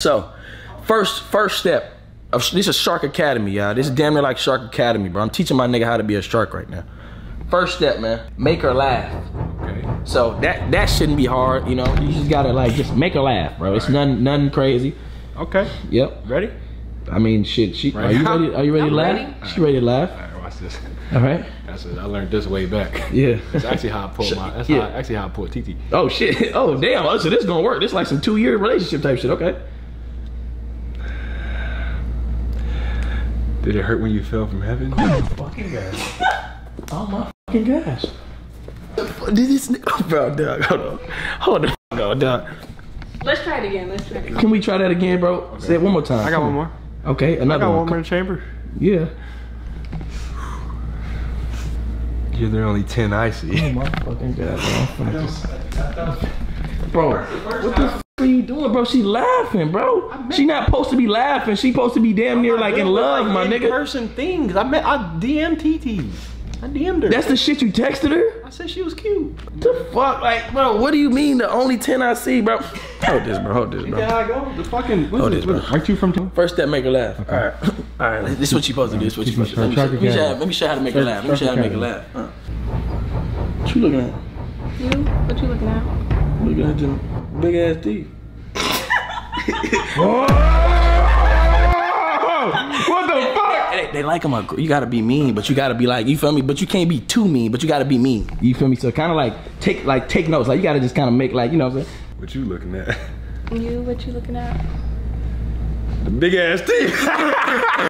So, first first step of this is Shark Academy, y'all. This is damn near like Shark Academy, bro. I'm teaching my nigga how to be a shark right now. First step, man, make her laugh. Okay. So that that shouldn't be hard, you know. You just gotta like just make her laugh, bro. It's nothing nothing crazy. Okay. Yep. Ready? I mean, shit. She are you ready? Are you ready to I'm laugh? ready. She ready to laugh? All right, watch this. All right. That's it. I learned this way back. Yeah. That's actually how I pull my. That's Yeah. how, actually how I pull TT. Oh shit. Oh damn. Oh, so this gonna work. This like some two year relationship type shit. Okay. Did it hurt when you fell from heaven? Oh my Fucking gosh. Oh my fucking gosh. Did this nigga, oh, bro, dog, hold on. Hold on, no, dog. Let's try it again. Let's try it again. Can we try that again, bro? Say it one more time. I got one more. Okay, I another got one. one more in the chamber. Yeah. You're the only ten I Oh see. my fucking god, bro. I'm finna just- Bro, what the f- are you doing, bro? She laughing, bro. She not supposed to be laughing. She supposed to be damn near like in love, my nigga. person things. I met. I DM'd TT. I DM'd her. That's the shit you texted her? I said she was cute. The fuck, like, bro? What do you mean the only ten I see, bro? Hold this, bro. Hold this, bro. Yeah, I go. The fucking. What's Oh, this, this, bro. Aren't you from? T- First step, make her laugh. All right, all right. This is what you supposed to do. This is what you supposed to do. Let me, show, let, me show, let me show you how to make her laugh. Let me show you how to make her laugh. Uh. What you looking at? You? What you looking at? Looking at them big ass teeth. what the fuck? They, they like them. You gotta be mean, but you gotta be like, you feel me? But you can't be too mean, but you gotta be mean. You feel me? So kind of like take like take notes. Like you gotta just kind of make like you know what I'm saying. What you looking at? You? What you looking at? The big ass teeth.